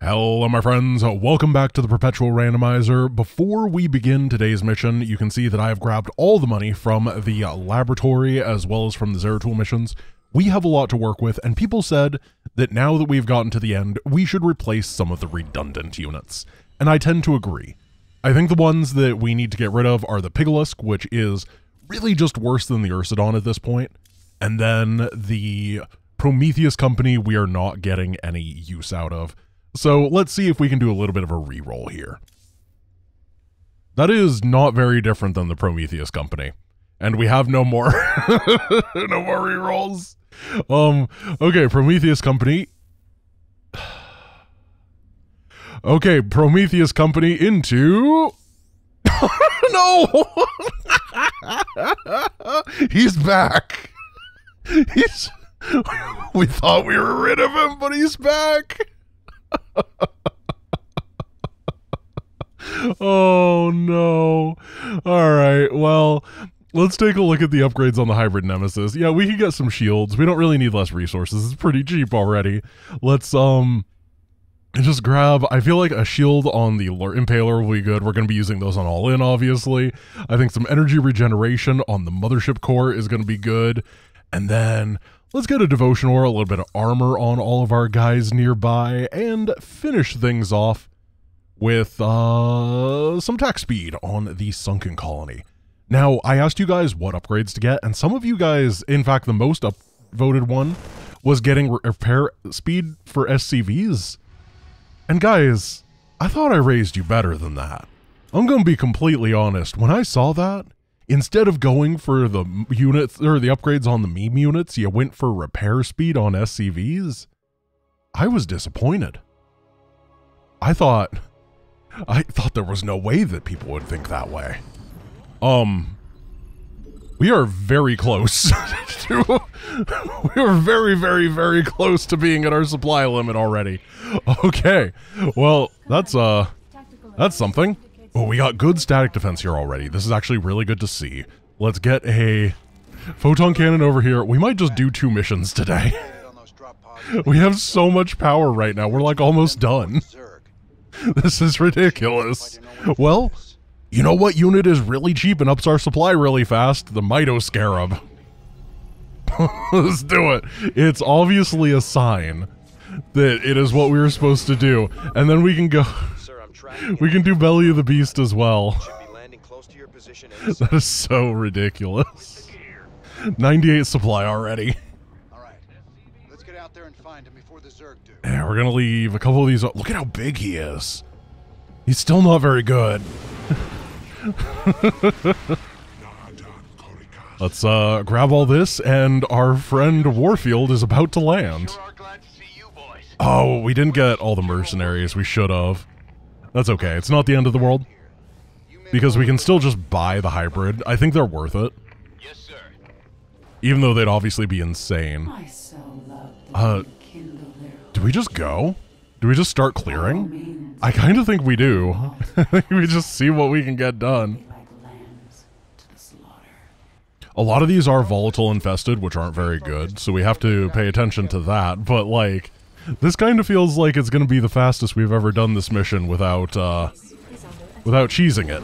Hello, my friends. Welcome back to the Perpetual Randomizer. Before we begin today's mission, you can see that I have grabbed all the money from the laboratory as well as from the Zeratul missions. We have a lot to work with, and people said that now that we've gotten to the end, we should replace some of the redundant units. And I tend to agree. I think the ones that we need to get rid of are the Pygalisk, which is really just worse than the Ursadon at this point, and then the Prometheus Company we are not getting any use out of. So let's see if we can do a little bit of a reroll here. That is not very different than the Prometheus company. And we have no more no more rerolls. Um okay, Prometheus company. Okay, Prometheus company into No. he's back. He's we thought we were rid of him, but he's back. oh no. All right. Well, let's take a look at the upgrades on the hybrid nemesis. Yeah, we can get some shields. We don't really need less resources. It's pretty cheap already. Let's um just grab I feel like a shield on the impaler will be good. We're going to be using those on all in obviously. I think some energy regeneration on the mothership core is going to be good. And then Let's get a devotion or a little bit of armor on all of our guys nearby and finish things off with uh, some attack speed on the Sunken Colony. Now, I asked you guys what upgrades to get, and some of you guys, in fact, the most upvoted one was getting repair speed for SCVs. And guys, I thought I raised you better than that. I'm going to be completely honest. When I saw that, Instead of going for the units or the upgrades on the meme units, you went for repair speed on SCVs. I was disappointed. I thought I thought there was no way that people would think that way. Um we are very close to we are very very very close to being at our supply limit already. Okay. Well, that's uh that's something. Oh, we got good static defense here already. This is actually really good to see. Let's get a photon cannon over here. We might just do two missions today. we have so much power right now. We're like almost done. This is ridiculous. Well, you know what unit is really cheap and ups our supply really fast? The Mito Scarab. Let's do it. It's obviously a sign that it is what we were supposed to do. And then we can go we can do Belly of the Beast as well. that is so ridiculous. 98 supply already. Alright. Let's get out there and find him before the Zerg do. Yeah, we're gonna leave a couple of these. Look at how big he is. He's still not very good. Let's uh, grab all this, and our friend Warfield is about to land. Oh, we didn't get all the mercenaries. We should have. That's okay. It's not the end of the world. Because we can still just buy the hybrid. I think they're worth it. Yes, sir. Even though they'd obviously be insane. Uh, do we just go? Do we just start clearing? I kind of think we do. we just see what we can get done. A lot of these are volatile infested, which aren't very good, so we have to pay attention to that, but like, this kind of feels like it's going to be the fastest we've ever done this mission without, uh, without cheesing it.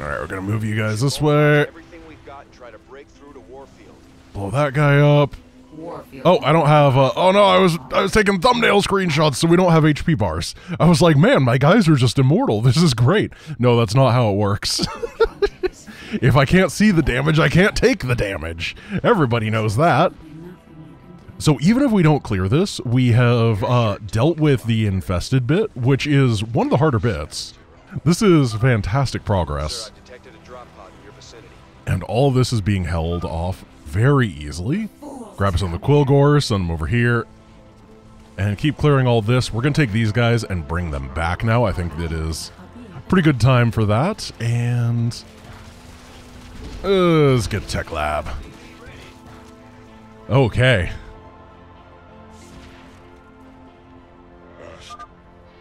Alright, we're going to move you guys this way. Blow that guy up. Oh, I don't have, uh, oh no, I was, I was taking thumbnail screenshots so we don't have HP bars. I was like, man, my guys are just immortal. This is great. No, that's not how it works. if I can't see the damage, I can't take the damage. Everybody knows that. So even if we don't clear this, we have uh, dealt with the infested bit, which is one of the harder bits. This is fantastic progress. And all this is being held off very easily. Grab some of the Quilgore, send them over here, and keep clearing all this. We're going to take these guys and bring them back now. I think it is a pretty good time for that. And uh, let's get Tech Lab. Okay.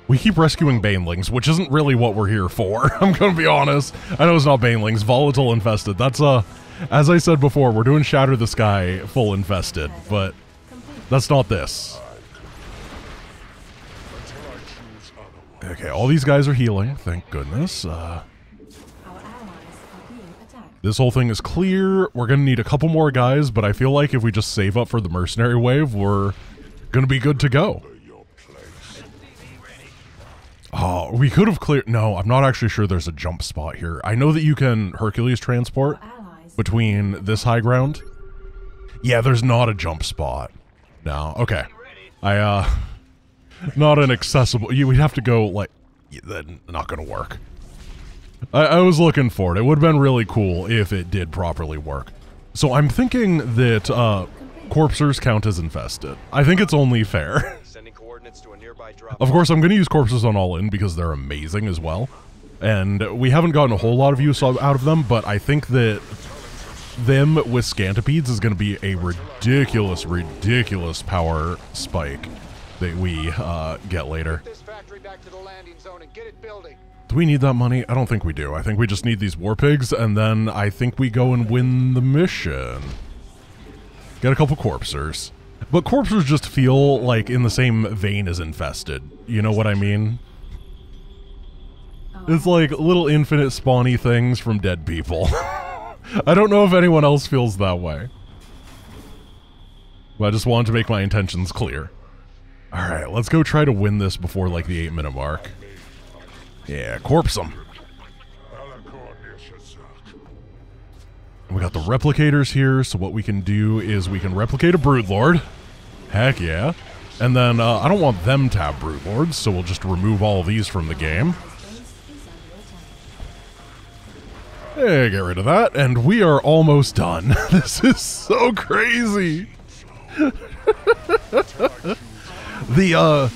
We keep rescuing Banelings, which isn't really what we're here for. I'm gonna be honest. I know it's not Banelings, volatile infested. That's uh as I said before, we're doing Shatter the Sky full infested, but That's not this. Okay, all these guys are healing. Thank goodness. Uh, this whole thing is clear. We're going to need a couple more guys, but I feel like if we just save up for the mercenary wave, we're going to be good to go. Oh, we could have cleared... No, I'm not actually sure there's a jump spot here. I know that you can Hercules transport between this high ground. Yeah, there's not a jump spot. No, okay. I, uh... Not an accessible... You would have to go, like... That's not gonna work. I, I was looking for it. It would have been really cool if it did properly work. So I'm thinking that, uh... Corpsers count as infested. I think it's only fair. Of course, I'm going to use corpsers on all in because they're amazing as well. And we haven't gotten a whole lot of use out of them, but I think that them with Scantipedes is going to be a ridiculous, ridiculous power spike that we uh, get later. This factory back to the landing zone and get it building. Do we need that money? I don't think we do. I think we just need these war pigs, and then I think we go and win the mission. Get a couple corpsers. But corpsers just feel like in the same vein as infested. You know what I mean? Oh. It's like little infinite spawny things from dead people. I don't know if anyone else feels that way. But I just wanted to make my intentions clear. Alright, let's go try to win this before like the 8 minute mark. Yeah, corpse them. We got the replicators here, so what we can do is we can replicate a Broodlord. Heck yeah. And then uh, I don't want them to have Broodlords, so we'll just remove all these from the game. Hey, get rid of that, and we are almost done. this is so crazy. the uh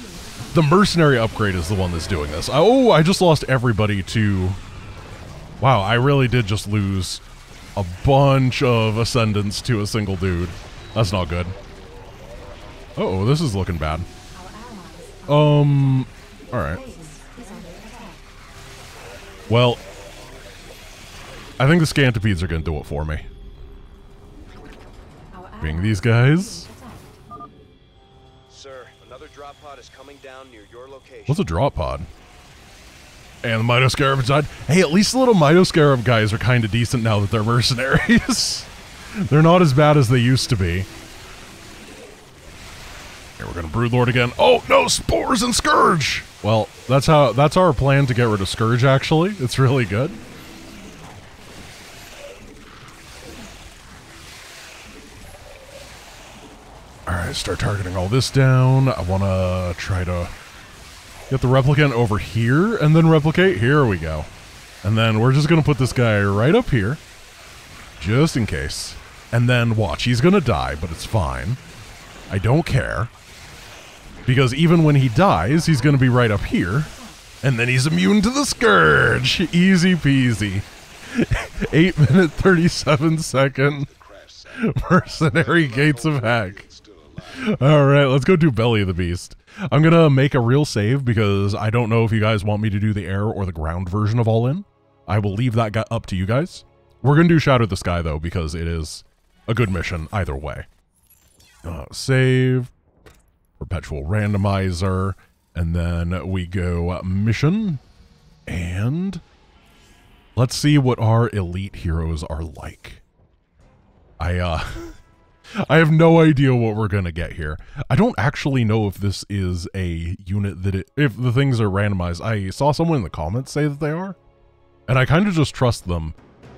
the mercenary upgrade is the one that's doing this. Oh, I just lost everybody to Wow, I really did just lose a bunch of ascendants to a single dude. That's not good. Oh, this is looking bad. Um all right. base is under attack. Well, I think the scantipedes are going to do it for me. Our Being these guys. are being attacked. Sir, another drop pod is coming down near your location. What's a drop pod? And the Mito Mitoscarab died. Hey, at least the little Mitoscarab guys are kind of decent now that they're mercenaries. they're not as bad as they used to be. Here we're gonna Broodlord again. Oh no, spores and Scourge! Well, that's how that's our plan to get rid of Scourge actually. It's really good. Alright, start targeting all this down. I wanna try to Get the replicant over here and then replicate. Here we go. And then we're just going to put this guy right up here. Just in case. And then watch. He's going to die, but it's fine. I don't care. Because even when he dies, he's going to be right up here. And then he's immune to the Scourge. Easy peasy. 8 minute 37 second mercenary gates of heck. All right, let's go do Belly of the Beast. I'm gonna make a real save because I don't know if you guys want me to do the air or the ground version of All In. I will leave that guy up to you guys. We're gonna do Shatter the Sky though because it is a good mission either way. Uh, save, perpetual randomizer, and then we go mission, and let's see what our elite heroes are like. I uh. I have no idea what we're gonna get here. I don't actually know if this is a unit that it, if the things are randomized. I saw someone in the comments say that they are, and I kind of just trust them.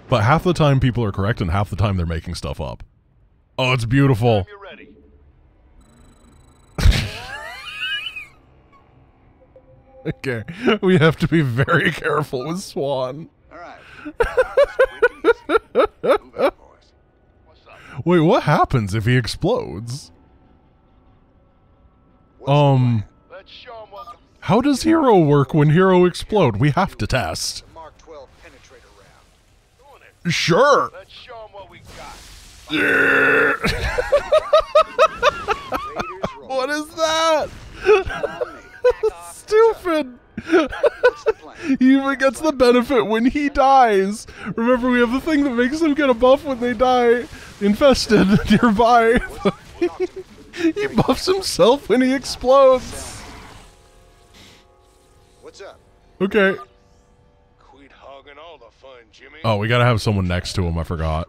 But half the time people are correct, and half the time they're making stuff up. Oh, it's beautiful. Okay, we have to be very careful with Swan. All right. Move it, boys. What's up? Wait, what happens if he explodes? Um. Let's show 'em what how does Hero work when Hero explode? We have to test. Mark 12 penetrator round. Doing it. Sure. Let's show 'em what we got. Yeah. What is that? On me. Back off. Stupid. What's the plan? He even gets the benefit when he dies. Remember, we have the thing that makes them get a buff when they die infested nearby. Talk to me. he buffs himself when he explodes. What's up? Okay. Quit hogging all the fun, Jimmy. Oh, we gotta have someone next to him. I forgot.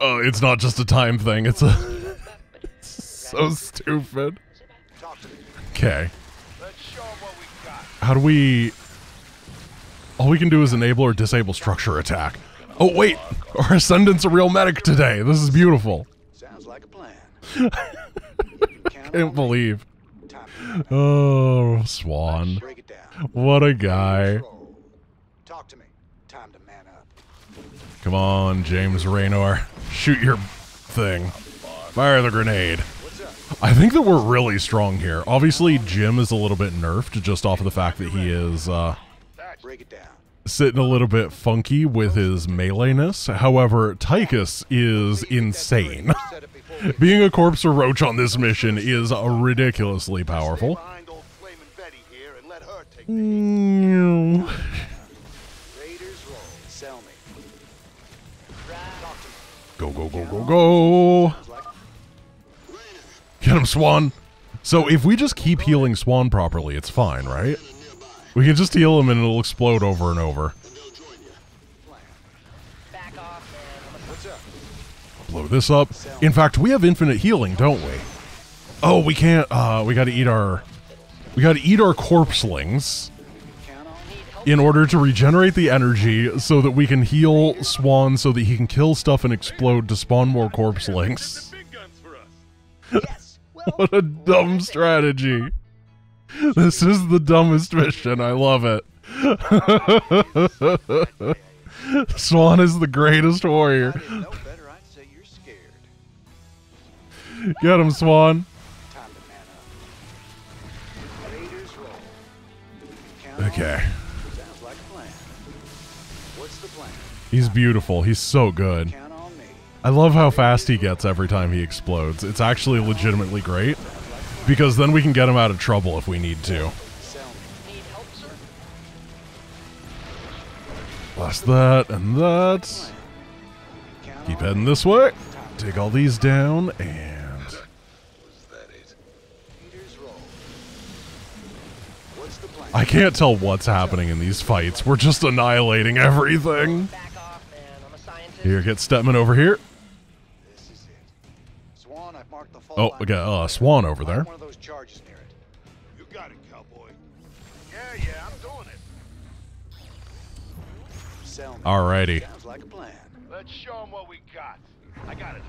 Oh, it's not just a time thing. It's a. so stupid. Talk to me. Okay. Let's show 'em what we got. How do we? All we can do is enable or disable structure attack. Oh wait, our ascendant's a real medic today. This is beautiful. Sounds like a plan. You can count on Can't believe. Oh, Swan. break it down. What a guy. Talk to me. Time to man up. Come on, James Raynor. Shoot your thing. Fire the grenade. I think that we're really strong here. Obviously, Jim is a little bit nerfed just off of the fact that he is uh, Break it down. Sitting a little bit funky with his meleeness. However, Tychus is insane. Being a corpse or roach on this mission is ridiculously powerful. Go, go, go, go, go. Get him, Swan. So if we just keep healing Swan properly, it's fine, right? We can just heal him and it'll explode over and over. Blow this up. In fact, we have infinite healing, don't we? Oh, we can't. Uh, we got to eat our. We got to eat our corpselings in order to regenerate the energy, so that we can heal Swan, so that he can kill stuff and explode to spawn more corpselings. What a dumb strategy. This is the dumbest mission. I love it. Swan is the greatest warrior. If I didn't know better, I'd say you're scared. Get him, Swan. Time to man up. Raiders roll. Count on Okay. like a plan. What's the plan? He's beautiful. He's so good. Count on me. I love how fast he gets every time he explodes. It's actually legitimately great because then we can get him out of trouble if we need to. Blast that and that. Keep heading this way. Take all these down and? I can't tell what's happening in these fights. We're just annihilating everything. Here, get Stetmann over here. Oh, we got uh, Swan over there. One of those charges near it. You got it, cowboy. Yeah, yeah, I'm doing it. Sell me. Alrighty. Sounds like a plan. Let's show 'em what we got. I got it,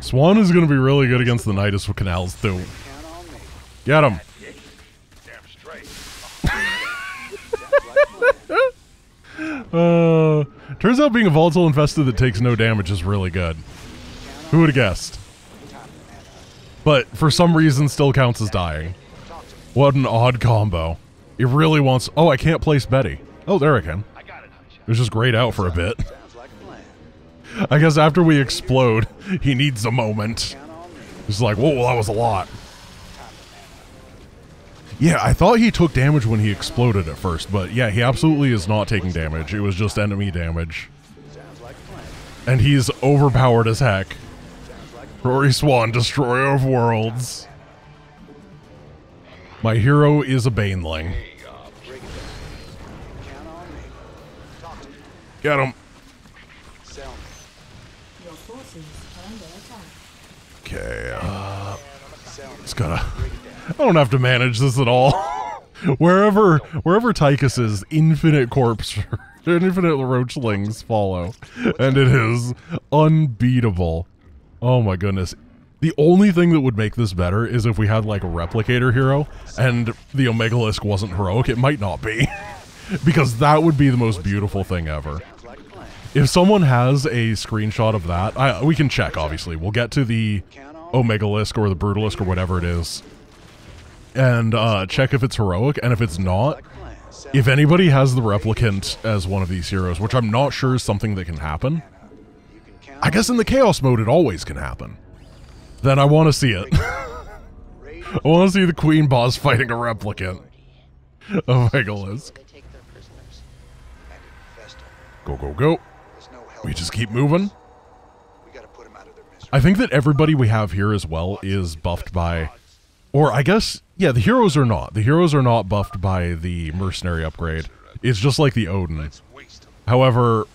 Swan is going to be really good against the Nydus with Canals, too. Count on me. Get him. Damn straight. Uh, turns out being a volatile infested that takes no damage is really good. Who would have guessed? But for some reason, still counts as dying. What an odd combo. It really wants. Oh, I can't place Betty. Oh, there I can. It, was just grayed out for a bit. I guess after we explode, he needs a moment. It's like, whoa, that was a lot. Yeah, I thought he took damage when he exploded at first, but yeah, he absolutely is not taking damage. It was just enemy damage. And he's overpowered as heck. Rory Swan, destroyer of worlds. My hero is a Baneling. Get him. Okay, uh, just gotta. I don't have to manage this at all. wherever, wherever Tychus is, infinite corpse, infinite roachlings follow, and it is unbeatable. Oh my goodness. The only thing that would make this better is if we had like a replicator hero and the Omegalisk wasn't heroic. It might not be. because that would be the most beautiful thing ever. If someone has a screenshot of that, I, we can check, obviously. We'll get to the. Omegalisk or the Brutalisk or whatever it is and uh, check if it's heroic. And if it's not, if anybody has the replicant as one of these heroes, which I'm not sure is something that can happen, I guess in the Chaos mode it always can happen. Then I want to see it. I want to see the Queen boss fighting a replicant of Infesta. Go, go, go. We just keep moving. I think that everybody we have here as well is buffed by, or I guess, yeah, the heroes are not. The heroes are not buffed by the mercenary upgrade. It's just like the Odin. However,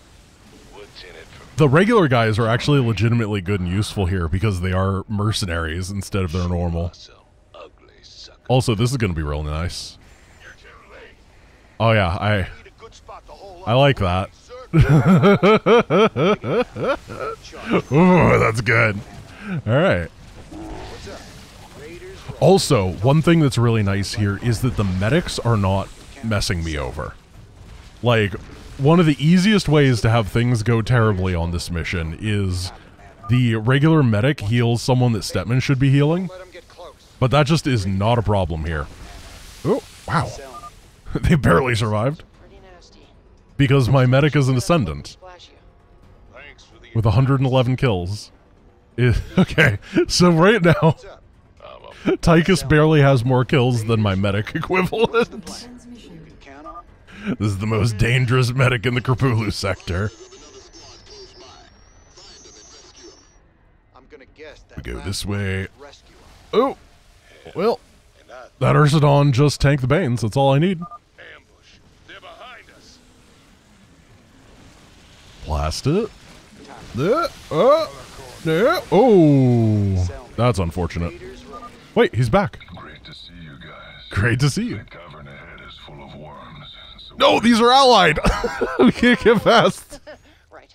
What's in it for the regular guys are actually legitimately good and useful here because they are mercenaries instead of their normal. Also, this is going to be real nice. Oh yeah, I I like that. Ooh, that's good. All right. Also, one thing that's really nice here is that the medics are not messing me over. Like, one of the easiest ways to have things go terribly on this mission is the regular medic heals someone that Stetmann should be healing, Let him get close. but that just is not a problem here. Oh, wow. They barely survived because my medic is an ascendant Splash you. Thanks for the with 111 kills. I- okay, so right now, What's up? I'm a Tychus barely has more kills than my medic equivalent. Transmission. count on. This is the most dangerous medic in the Koprulu sector. I'm gonna guess that We go this way. Oh, well, that Ursadon just tanked the Banes. That's all I need. ambush. They're behind us. Blast it. Uh, yeah. Oh, that's unfortunate. Wait, he's back. Great to see you guys. Great to see you. The cavern ahead is full of worms. So No, these are allied. we can't get past. Right.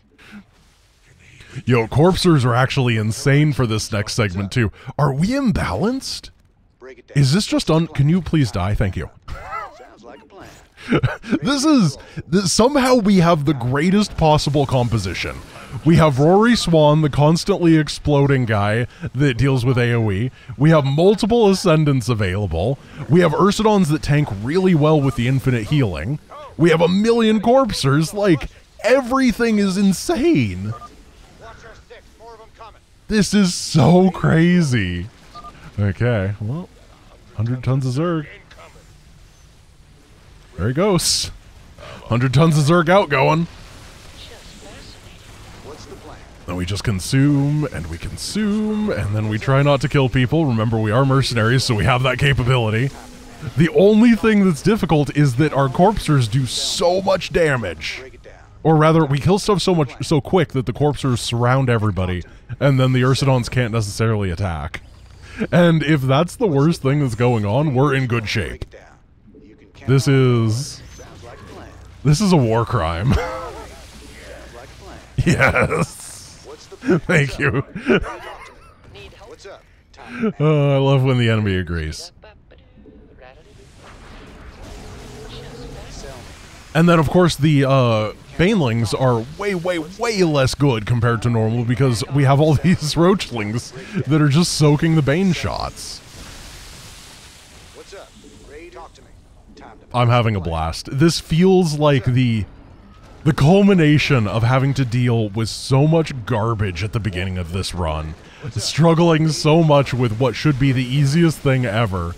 Yo, corpsers are actually insane for this next segment too. Are we imbalanced? Break it down. Is this just on? Can you please die? Thank you. Sounds like a plan. This is this, somehow we have the greatest possible composition. We have Rory Swan, the constantly exploding guy that deals with AoE. We have multiple ascendants available. We have Ursadons that tank really well with the infinite healing. We have a million corpsers. Like everything is insane. This is so crazy. Okay, well, 100 tons of Zerg. There he goes. 100 tons of Zerg outgoing. Then we just consume and we consume and then we try not to kill people. Remember, we are mercenaries, so we have that capability. The only thing that's difficult is that our corpsers do so much damage. Break it down. Or rather, we kill stuff so much so quick that the corpsers surround everybody, and then the Ursadons can't necessarily attack. And if that's the worst thing that's going on, we're in good shape. it down. You can count This is Sounds like a plan. this is a war crime. Sounds like a plan. yes. What's the plan? Thank you. Need help? What's up? Time. Oh, I love when the enemy agrees. And then, of course, the uh, Banelings are way, way, way less good compared to normal because we have all these Roachlings that are just soaking the Bane shots. I'm having a blast. This feels like the the culmination of having to deal with so much garbage at the beginning of this run, struggling so much with what should be the easiest thing ever.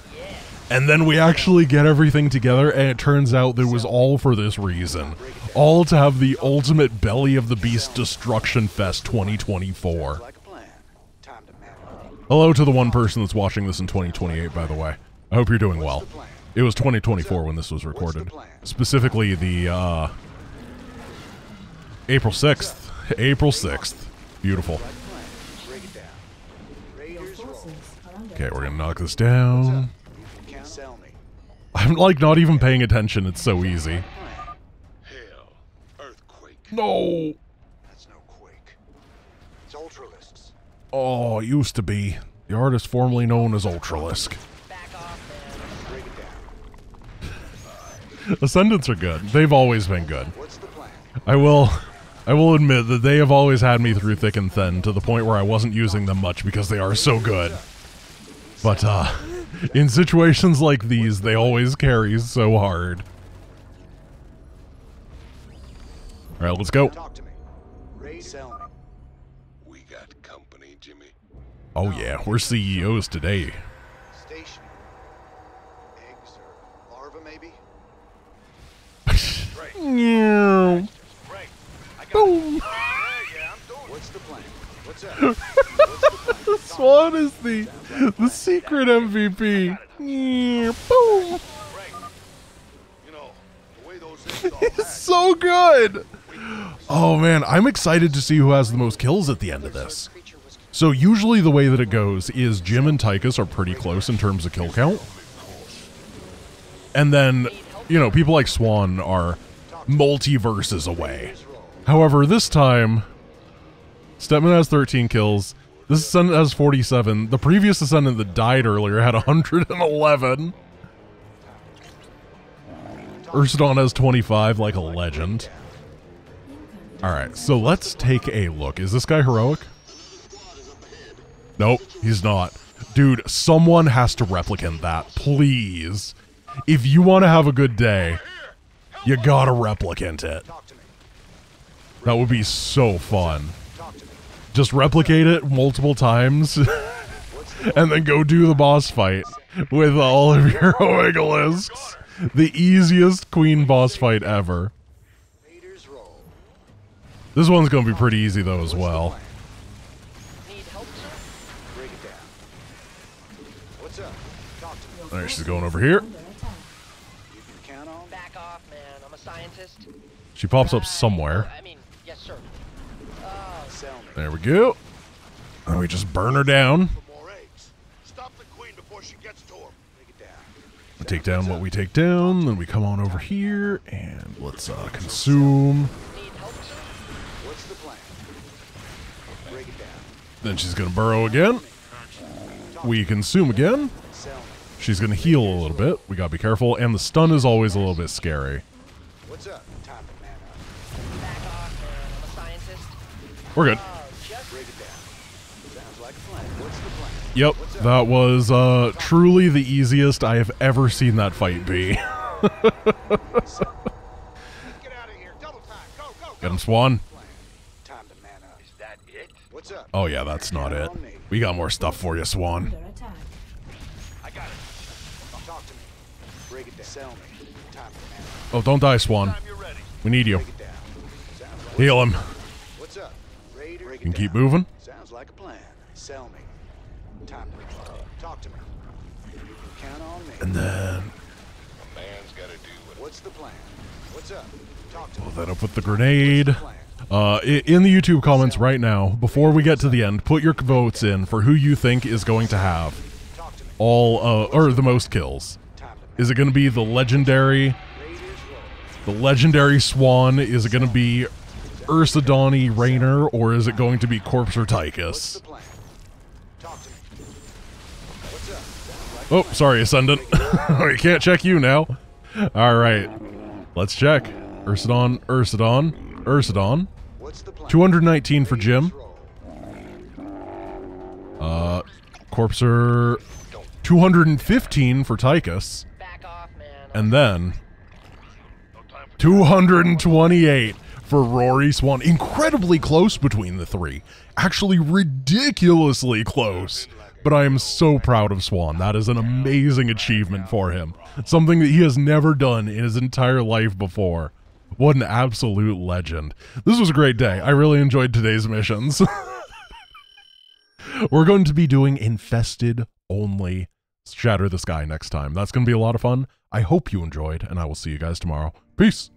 And then we actually get everything together, and it turns out that was all for this reason. All to have the ultimate Belly of the Beast Destruction Fest 2024. like a plan. Time to map. Hello to the one person that's watching this in 2028, by the way. I hope you're doing well. It was 2024 when this was recorded. Specifically, the uh, April 6th. April 6th. Beautiful. Okay, we're gonna knock this down. You can sell me. I'm like not even paying attention. It's so easy. Plan. Hell. Earthquake. No. That's no quake. It's ultralisks. Oh, it used to be. The artist formerly known as Ultralisk. back off, man. Break it down. Ascendants are good. They've always been good. What's the plan? I will I will admit that they have always had me through thick and thin to the point where I wasn't using them much because they are so good. But uh in situations like these, they always carry so hard. All right, let's go. Talk to me. Raid, sell. We got company, Jimmy. Oh yeah, we're CEOs today. Station. Eggs or larva, maybe? Meow. Right. I got Boom. Yeah, yeah, I'm doing What's the plan? What's up? What's the plan? Swan is the the secret MVP. Boom. It's so good. Oh man, I'm excited to see who has the most kills at the end of this. So usually the way that it goes is Jim and Tychus are pretty close in terms of kill count. And then, you know, people like Swan are multiverses away. However, this time, Stetmann has 13 kills. This Ascendant has 47. The previous Ascendant that died earlier had 111. Ursadon has 25, like a legend. Alright, so let's take a look. Is this guy heroic? Nope, he's not. Dude, someone has to replicant that, please. If you want to have a good day, you gotta replicant it. That would be so fun. Talk to me. Just replicate it multiple times and then go do the boss fight with all of your obelisks. The easiest queen boss fight ever. This one's gonna be pretty easy though as well. need help, sir? Break it down. What's up? Talk to me. Alright, she's going over here. Under attack. You can count on. Back off, man. I'm. She pops up somewhere. I mean, yes, sir. Oh, Sell me. There we go. And we just burn her down. For more eggs. Stop the queen before she gets to him. Break it down. We take down what we take down, then we come on over here and let's uh, consume. need help, sir? What's the plan? Break it down. Then she's gonna burrow again. We consume again. She's gonna heal a little bit. We gotta be careful, and the stun is always a little bit scary. We're up? Time to man up. Back off, man. I'm a scientist. We're good. Oh, just Break it down. Sounds like a plan. What's the plan? Yep, that was uh, truly the easiest I have ever seen that fight be. Get out of here. Double time. Go, go, Get him, Swan. Plan. Time to man up. Is that it? What's up? Oh yeah, that's not it. We got more stuff for you, Swan. I got it. Talk to me. Break it down. Sell me. Time to man up. Oh, don't die, Swan. We need you. Break it down. Sounds like Heal him. What's up? Raider. Break it Can keep moving. Sounds like a plan. Sell me. Time to talk to me. You can count on me. And then A man's gotta do what What's the plan? What's up? Talk to blow me. that up with the grenade. What's the plan? Uh, in the YouTube comments right now, before we get to the end, put your votes in for who you think is going to have Talk to me. all, uh, or the most kills. Is it going to be the legendary, the legendary Swan? Is it going to be Ursa Donnie Rainer, or is it going to be Corpse or What's Tychus? Oh, sorry, Ascendant. we can't check you now. All right, let's check. What's the plan? 219 for Jim. Uh, Corpser, 215 for Tychus. back off, man. And then 228 for Rory Swan. Incredibly close between the three. Actually, ridiculously close. But I am so proud of Swan. That is an amazing achievement for him. Something that he has never done in his entire life before. What an absolute legend. This was a great day. I really enjoyed today's missions. We're going to be doing infested only Shatter the Sky next time. That's going to be a lot of fun. I hope you enjoyed, and I will see you guys tomorrow. Peace.